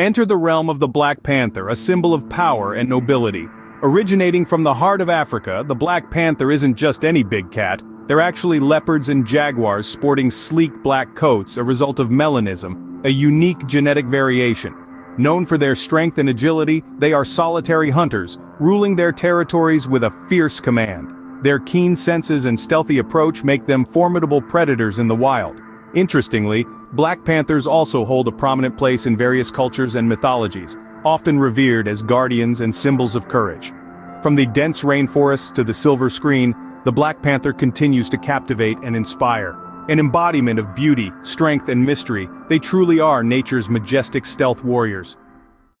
Enter the realm of the Black Panther, a symbol of power and nobility. Originating from the heart of Africa, the Black Panther isn't just any big cat, they're actually leopards and jaguars sporting sleek black coats a result of melanism, a unique genetic variation. Known for their strength and agility, they are solitary hunters, ruling their territories with a fierce command. Their keen senses and stealthy approach make them formidable predators in the wild. Interestingly, Black Panthers also hold a prominent place in various cultures and mythologies, often revered as guardians and symbols of courage. From the dense rainforests to the silver screen, the Black Panther continues to captivate and inspire. An embodiment of beauty, strength and mystery, they truly are nature's majestic stealth warriors.